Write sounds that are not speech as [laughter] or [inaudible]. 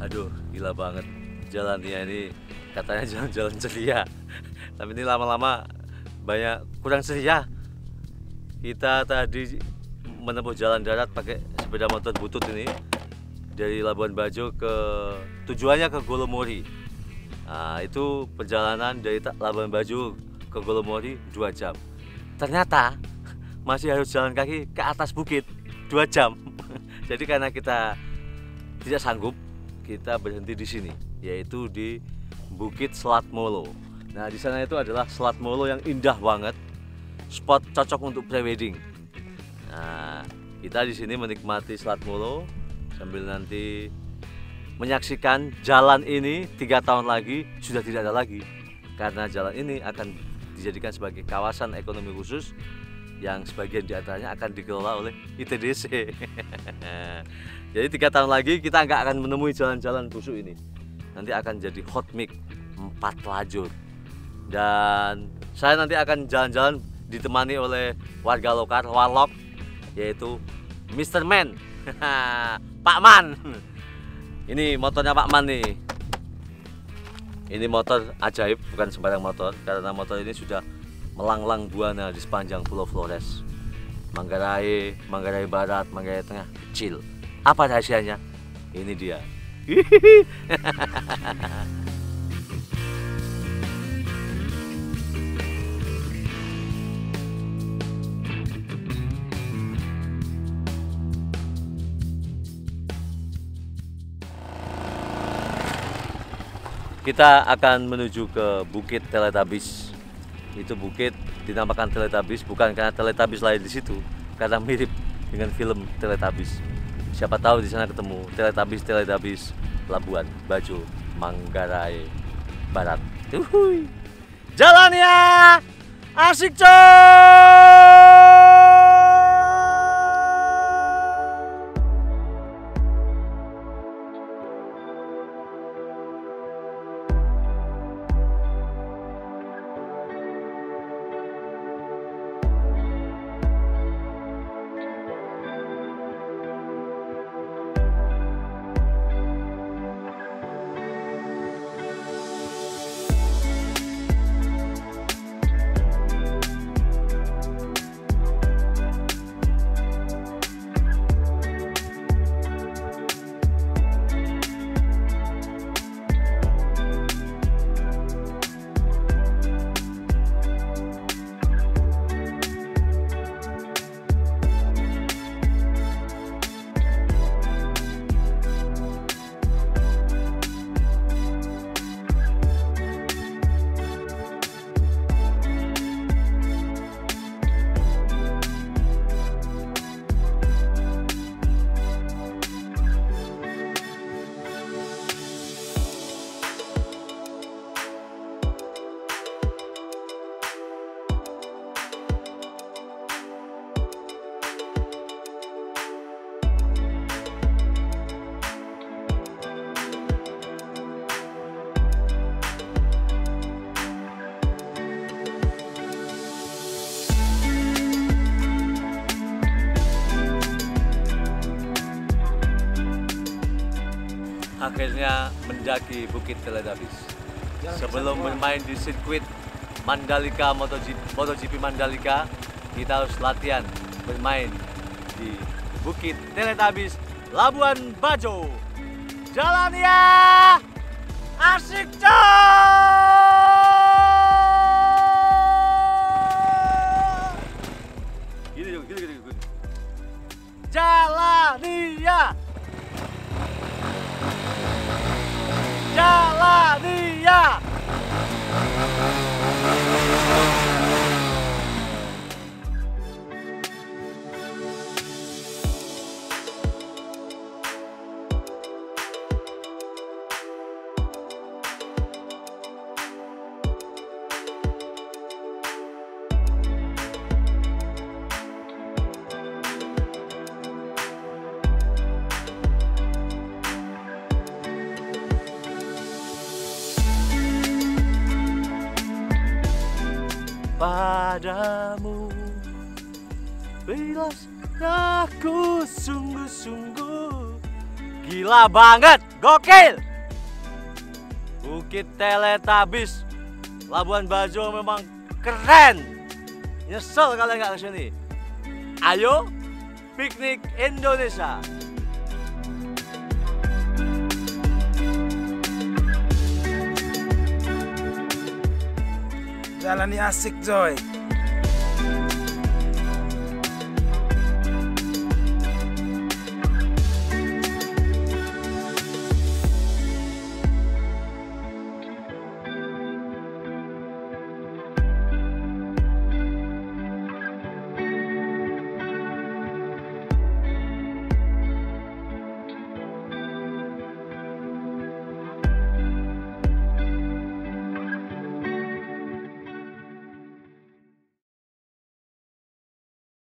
Aduh, gila banget. Jalannya ini katanya [laughs] jalan-jalan ceria. Tapi ini lama-lama banyak kurang ceria. Kita tadi menempuh jalan darat pakai sepeda motor butut ini dari Labuan Bajo ke tujuannya ke Golomori. Nah, itu perjalanan dari Labuan Bajo ke Golomori 2 jam. Ternyata [laughs] masih harus jalan kaki ke atas bukit 2 jam. [laughs] Jadi karena kita tidak sanggup, kita berhenti di sini, yaitu di Bukit Selat Molo. Nah, di sana itu adalah Selat Molo yang indah banget, spot cocok untuk prewedding. Nah, kita di sini menikmati Selat Molo sambil nanti menyaksikan jalan ini tiga tahun lagi sudah tidak ada lagi karena jalan ini akan dijadikan sebagai kawasan ekonomi khusus yang sebagian di antaranya akan dikelola oleh ITDC. [laughs] jadi tiga tahun lagi kita nggak akan menemui jalan-jalan busuk ini. Nanti akan jadi hot mix empat lajur dan saya nanti akan jalan-jalan ditemani oleh warga lokal Warlock yaitu Mr. Man [laughs] Pak Man ini motornya Pak Man nih ini motor ajaib bukan sembarang motor karena motor ini sudah melanglang buana di sepanjang Pulau Flores Manggarai, Manggarai Barat, Manggarai Tengah kecil apa rahasianya? ini dia [laughs] kita akan menuju ke Bukit Teletabis. Itu bukit dinamakan Teletabis bukan karena Teletabis lahir di situ, karena mirip dengan film Teletabis. Siapa tahu di sana ketemu Teletabis Teletabis Labuan Bajo Manggarai Barat. Uhuy. Jalannya asik coy. Akhirnya mendaki Bukit Teledabis. Sebelum bermain di sirkuit Mandalika MotoGP, MotoGP Mandalika, kita harus latihan bermain di Bukit Teletubbies Labuan Bajo. Jalan ya, asik coy. Padamu Bilas aku sungguh-sungguh Gila banget Gokil! Bukit Teletabis Labuan Bajo memang keren. Nyesel kalian nggak ke sini. Ayo, piknik Indonesia. I need a sick Joy.